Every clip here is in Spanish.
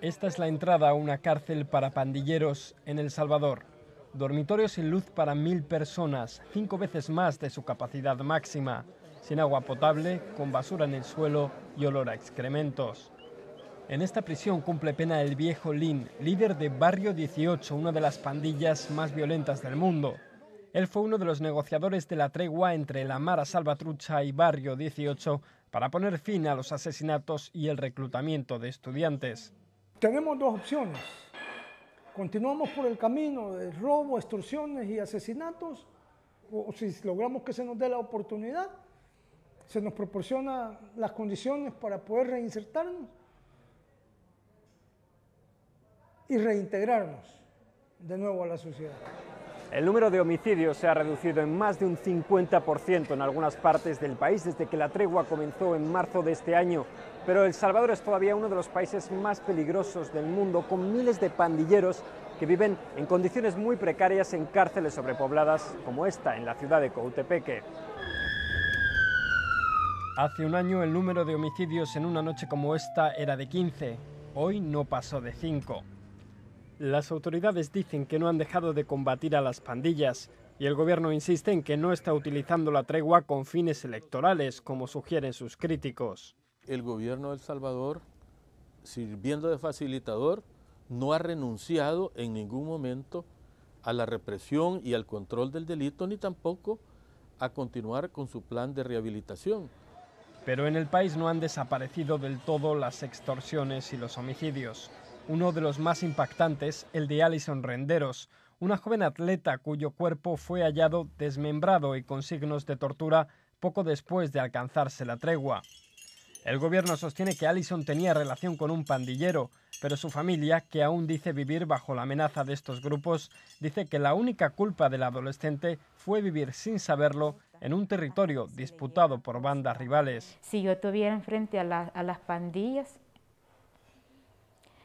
Esta es la entrada a una cárcel para pandilleros en El Salvador. Dormitorios sin luz para mil personas, cinco veces más de su capacidad máxima, sin agua potable, con basura en el suelo y olor a excrementos. En esta prisión cumple pena el viejo Lin, líder de Barrio 18, una de las pandillas más violentas del mundo. Él fue uno de los negociadores de la tregua entre la Mara Salvatrucha y Barrio 18 para poner fin a los asesinatos y el reclutamiento de estudiantes. Tenemos dos opciones. Continuamos por el camino de robo, extorsiones y asesinatos, o si logramos que se nos dé la oportunidad, se nos proporciona las condiciones para poder reinsertarnos y reintegrarnos de nuevo a la sociedad. El número de homicidios se ha reducido en más de un 50% en algunas partes del país desde que la tregua comenzó en marzo de este año, pero El Salvador es todavía uno de los países más peligrosos del mundo, con miles de pandilleros que viven en condiciones muy precarias en cárceles sobrepobladas como esta en la ciudad de Coutepeque. Hace un año el número de homicidios en una noche como esta era de 15, hoy no pasó de 5. Las autoridades dicen que no han dejado de combatir a las pandillas y el gobierno insiste en que no está utilizando la tregua con fines electorales, como sugieren sus críticos. El gobierno de El Salvador, sirviendo de facilitador, no ha renunciado en ningún momento a la represión y al control del delito, ni tampoco a continuar con su plan de rehabilitación. Pero en el país no han desaparecido del todo las extorsiones y los homicidios. Uno de los más impactantes, el de Alison Renderos, una joven atleta cuyo cuerpo fue hallado desmembrado y con signos de tortura poco después de alcanzarse la tregua. El gobierno sostiene que Allison tenía relación con un pandillero, pero su familia, que aún dice vivir bajo la amenaza de estos grupos, dice que la única culpa del adolescente fue vivir sin saberlo en un territorio disputado por bandas rivales. Si yo tuviera enfrente a, a las pandillas,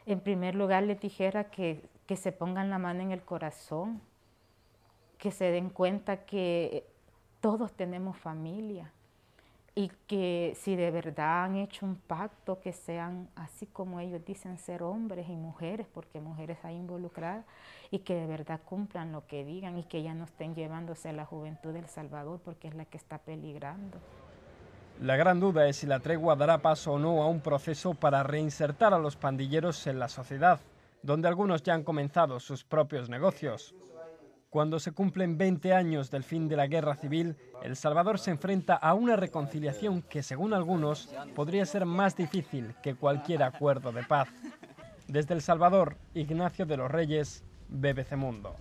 en primer lugar les dijera que, que se pongan la mano en el corazón, que se den cuenta que todos tenemos familia y que si de verdad han hecho un pacto, que sean así como ellos dicen ser hombres y mujeres, porque mujeres hay involucradas, y que de verdad cumplan lo que digan y que ya no estén llevándose a la juventud del Salvador, porque es la que está peligrando. La gran duda es si la tregua dará paso o no a un proceso para reinsertar a los pandilleros en la sociedad, donde algunos ya han comenzado sus propios negocios. Cuando se cumplen 20 años del fin de la guerra civil, El Salvador se enfrenta a una reconciliación que, según algunos, podría ser más difícil que cualquier acuerdo de paz. Desde El Salvador, Ignacio de los Reyes, BBC Mundo.